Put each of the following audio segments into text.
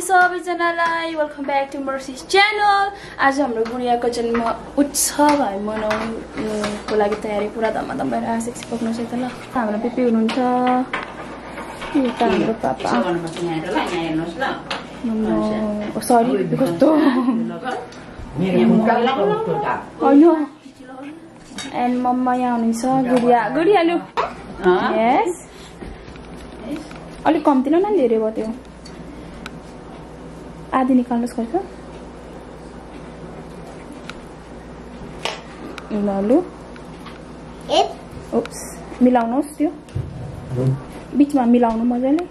नमस्ते सबैजनालाई welcome back to Mercy's channel आज हाम्रो गुडियाको जन्म उत्सव हामी मनाउनुको लागि तयारी पुरा धमाधम भएर आएको छ पक्नु त ल। हाम्रो पिपी हुनुहुन्छ। यता हाम्रो पापा। सरी कस्तो? होइन। एन्ड मम्मा यहाँ हुनुहुन्छ गुडिया। गुडिया लु। यस अलिक कम्ती न धेरै भयो त्यो। आधी निकाल्नुहोस् खर्च ल लु ओप्स मिलाउनुहोस् त्यो बिचमा मिलाउनु मजाले।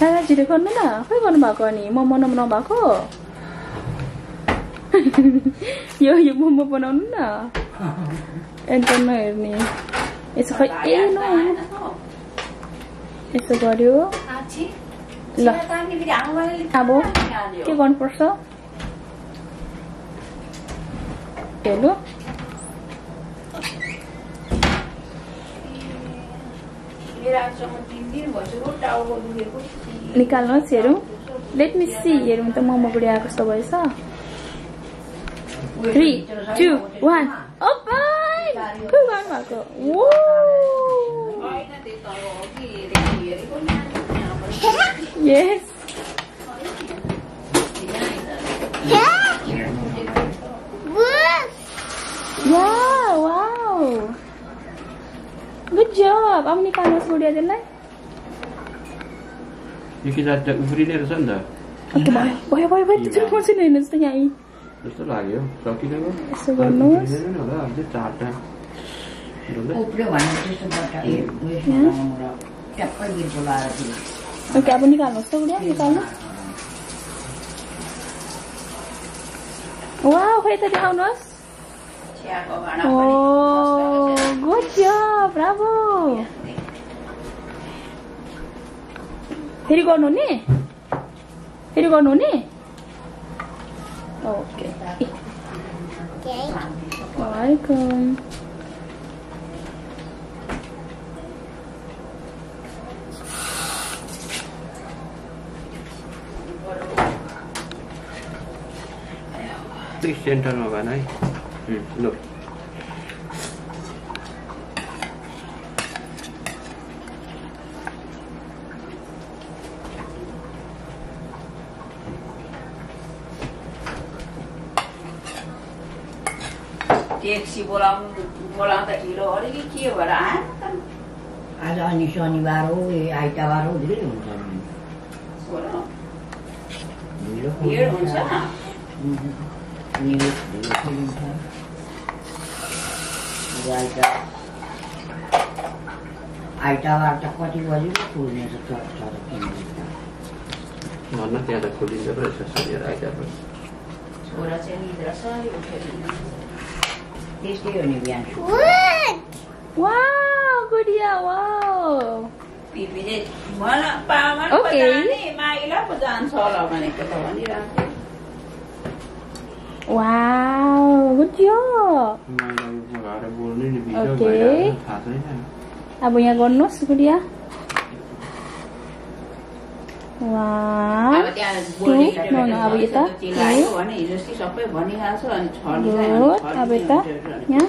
दादा छिटो गर्नु न खै गर्नुभएको अनि? मोमो नबनाउनु यो यो मोमो बनाउनु न। अन्त नहेर्ने यसो खै ए न यसो गर्यो ल। अब के गर्नुपर्छ? हेलो। निकाल्नुहोस् हेरौँ। लेट मी सी हेरौँ त मोमो गुडी आएको कस्तो भएछ थ्री टू वान ओपन के गर्नुभएको ओ यस Yeah, wow. Good job. अब निकाल्नुहोस् गुडिया त्यसलाई यो किताब त उफ्रिने रहेछ नि त ओके भयो भयो भयो भयो त्यो चाहिँ मसिनो हेर्नुहोस् त यहाँ जस्तो लाग्यो सकिँदैन यसो गर्नुहोस् उफ्रिँदैन होला अझै चारवटा डल्लै। उफ्रियो ओके अब निकाल्नुहोस् त गुडिया निकाल्नु वा खै त देखाउनुहोस् गुड जब ब्राभो फेरि गर्नु नि फेरि गर्नु नि ओके वेलकम त्यही सेन्टरमा भएन है उम्, लु ट्याक्सी बोलाउनु बोलाउँदा ढिलो अरे कि के भएर आएन त आज अनि शनिबार हो ए आइतबार हो ढिलो हुन्छ नि। बोलाउ। ढिलो भिड हुन्छ न्युज ढिलो खोलिन्छ आज आइतबार त कति बजी पो खुल्ने छ चर्च चर्च किन्ने भन्न त्यहाँ त खोलिन्छ पो रहेछ शनिबार आइतबार छोरा चाहिँ निद्रा सरी उठेर त्यस्तै हो नि बिहान वाउ गुडिया वाउ पिपीले मलाई पामा. जाने माइला पो जान्छ होला भनेको त भनिरहेको वाउ गुड जब छैन अब यहाँ गर्नुहोस् गुडिया अब यता. अब यता. यहाँ.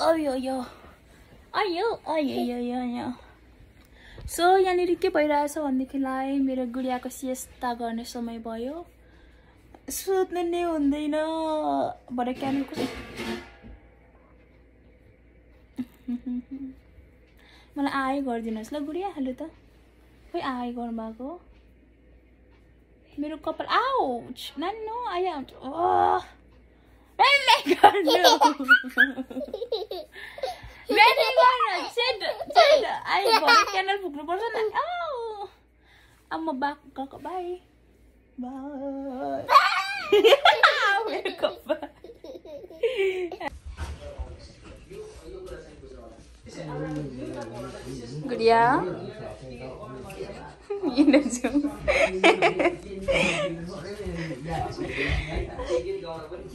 अयो अयो यो यो सो यहाँनिर के भइरहेछ भनेदेखिलाई मेरो गुडियाको सियस्ता गर्ने समय भयो। सुत्नु नै हुँदैन। भरे क्यामेरा मलाई आए गरिदिनुहोस् ल गुडिया हेलो त। खोइ आए गर्नुभएको। मेरो कपाल आउच! नानो नि आऊ। अब म बाक गएको बाई बाई मेरो कपाल। गुडिया हिँड्नु जाउँ चिन्नु भएन Lu where is Belum? कता छ उयो सर बेलुन सर गुडिया उठ्नुहोस् उठ्नुपर्छ त गुडिया के गर्नु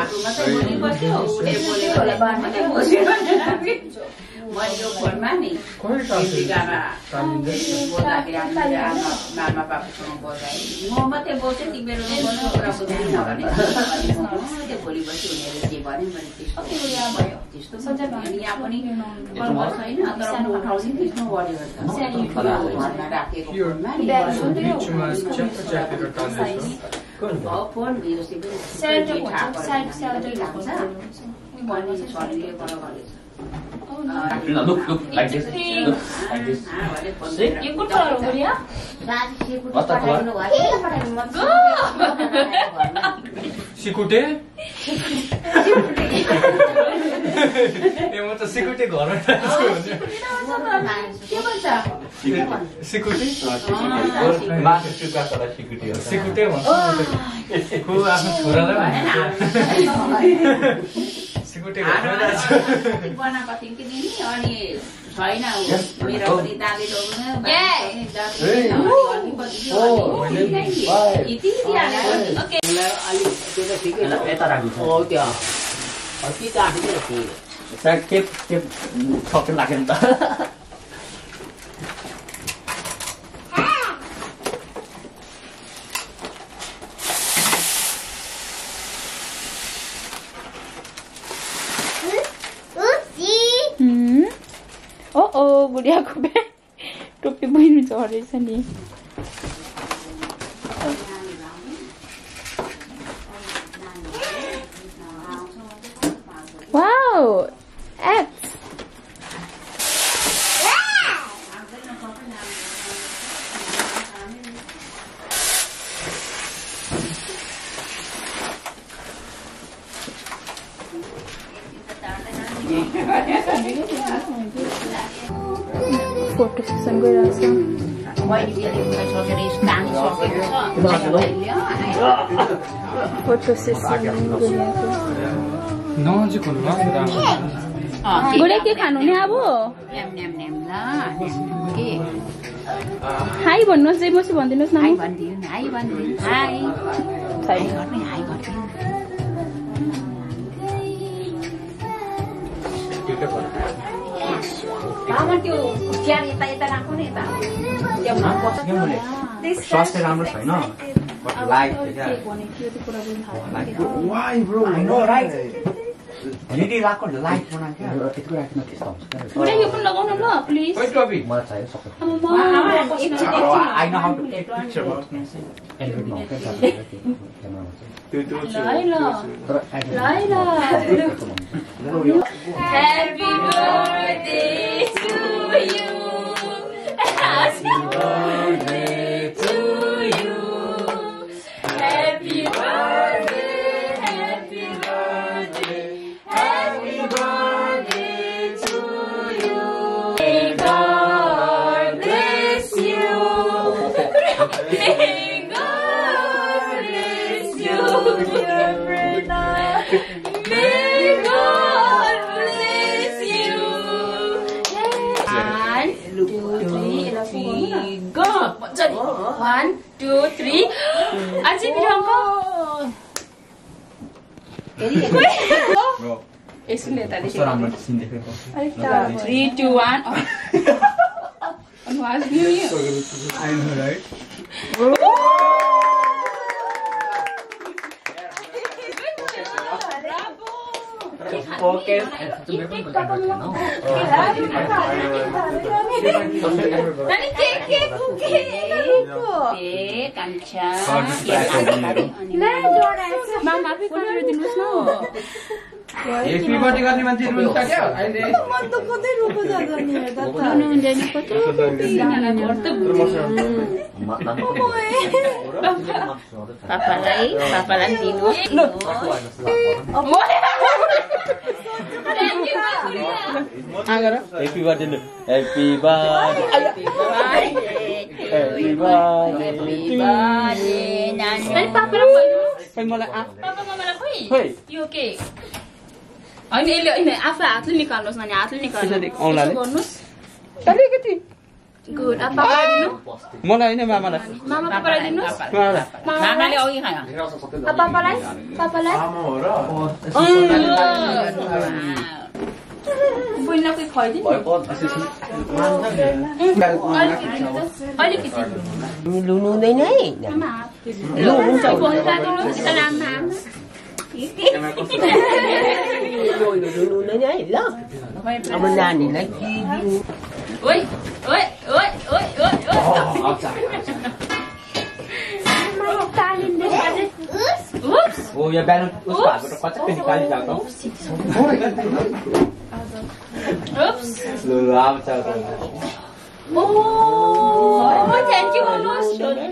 आफू मात्रै बोलिबस्यो उसले बोलेकोलाई बाद मात्रै बस्यो मैले यो फोनमा नि बिगामा बोल्दाखेरि हामीले आमा म मात्रै बोल्छु तिमीहरू अनि म जे भने मैले त्यस्तो भयो त्यस्तो यहाँ पनि तर म त्यस्तो घरमा राखेको फोनमा नि फोन छोरीले Look, look, like this. Look, like this. See? सिकुटे ए म त सिकुटे घरमा भन्छ को आफ्नो छोरालाई सिकुटे घरमा जान्छ बनाएको थियौँ कि दिदी अनि छैन मेरो पनि दाले ओके यता राखिन्छ सायद केप केप सक्नु लाग्यो नि त बहिनी झरेछ नि वाउ एप्स फोटो सेसन गइरहेको छ फोटो सेसन गुडिया के खानु नि अब हाई भन्नुहोस् जे मसी भनिदिनुहोस् न छैन त्यो चियार यता यता राख्नु नि यता स्वास्थ्य राम्रो छैन। दिदी बनाएको राख्न त्यस्तो हुन्छ मलाई चाहियो you. Happy birthday two, three. Aji बिरङको ए सुन्ने त कस्तो राम्रो सिन देखेको three two one new I know, right? Okay नानी केक केक ए कान्छा मामा आफै कटेर दिनुहोस् न हेप्पी बर्थडे गर्ने मान्छे रुन्छ क्या अहिले बनाउनु हुँदैन कत्रो तिनीहरूलाई घर त पापालाई पापालाई पनि दिनुहोस् हेप्पी बर्थडे लु हेप्पी बर्थडे होइन यसले होइन आफै हातले निकाल्नुहोस् नानी हातले निकाल्नुहोस् अलिकति मलाई होइन मामालाई मामालाई मामाले अघि खायो अब पापालाई पापालाई बहिनीलाई कोही खुवाइदिनु अलिकति लुनु हुँदैन है आमा हात लु हुन्छ फोन राखिदिनुहोस् यता आमा आमा लुनु हुँदैन है ल अब नानीलाई ओ यो ब्यालेन्स उसको हातबाट कचक्क निकालिरहेको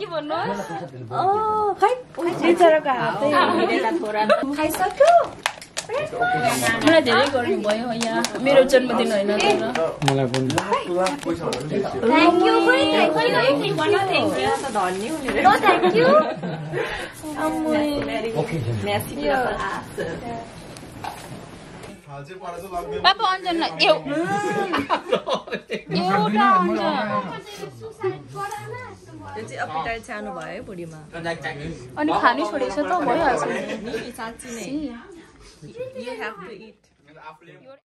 यू भन्नुहोस् खाइसक्यो मलाई धेरै गर्नु भयो यहाँ मेरो जन्मदिन होइन तर पापा एउ एउटा अञ्जन अनि खानै छोडेछ त भइहाल्छ।